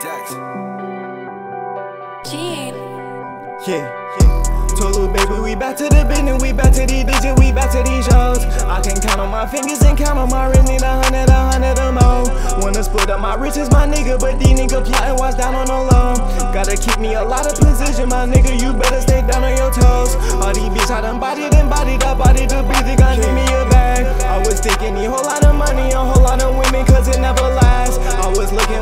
Dax. Jean. Yeah. Told little baby, we back to the business, we back to the digit, we back to these shows. I can count on my fingers and count on my wrist, need a hundred, a hundred or more. Wanna split up my riches, my nigga, but these nigga plotting, watch down on the low. Gotta keep me a lot of position, my nigga, you better stay down on your toes. All these bitches, I done bodied and bodied up, body to breathe, they gon' give me a bag. Always taking the whole lot of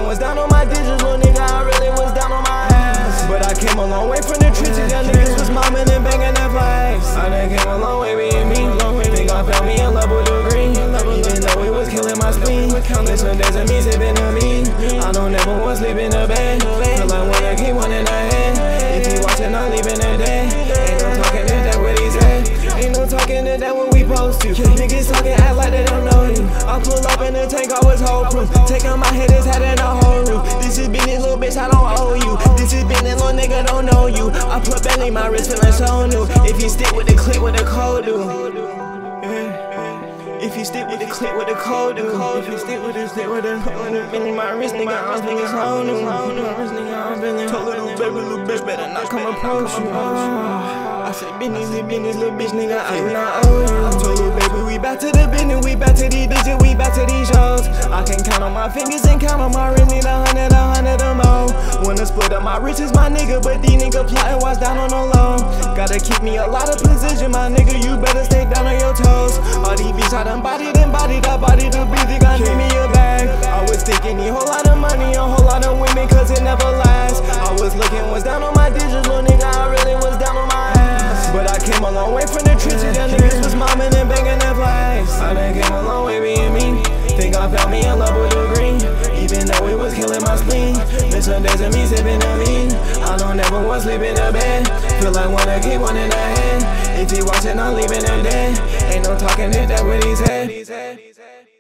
was down on my digits, little nigga, I really was down on my ass. But I came a long way from the trenches, young niggas was momming and banging that flags. I done came a long way being me. Think I found me in love a level degree. Even though it was killing my spleen. Countless some days of me sipping to me. I don't ever want sleep in the bed. Feel I wanna keep one in the head. If you watching, I'm leaving the day. Ain't no talking to that what he said. Ain't no talking to that when we post to. Niggas talking act like they don't know you. I pull up in the tank, I was proof. Taking my head, his head in a whole roof. This is Benny, little bitch, I don't owe you. This is Benny, little nigga, don't know you. I put belly, my wrist feeling so new. If you stick with the clip, what the code do? Yeah. If you stick with the clip, what the code do? If you stick with the stick with the Benny, my wrist, nigga, I'm feeling. My wrist, nigga, I'm feeling. Told little baby, little bitch, better not come approach you. I said, business, business, little bitch, nigga, I do not owe you. Told little baby, we back to the business, we back to these digits, we back to these shows. I can count on my fingers and count on my wrist, need a hundred, a hundred or more. Wanna split up my riches, my nigga, but these niggas plotting, watch down on the low. Gotta keep me a lot of position, my nigga, you better stay down on your toes. All these bitch, I done bodied and bodied, I bodied the beat, they gon' give me a bag. I was thinking a whole lot of money, a whole lot of women, cause it never lasts. I was looking, was down on my digits, little nigga, came a long way from the trenches, young niggas was momming and banging their flags. I done came a long way being me. Think I found me in love with level green. even though it was killing my spleen. Miss some days of me sipping to me. I don't ever want sleep in the bed. Feel like wanna keep one in the head. If he watching, I'm leaving him dead. Ain't no talking it, that what he said.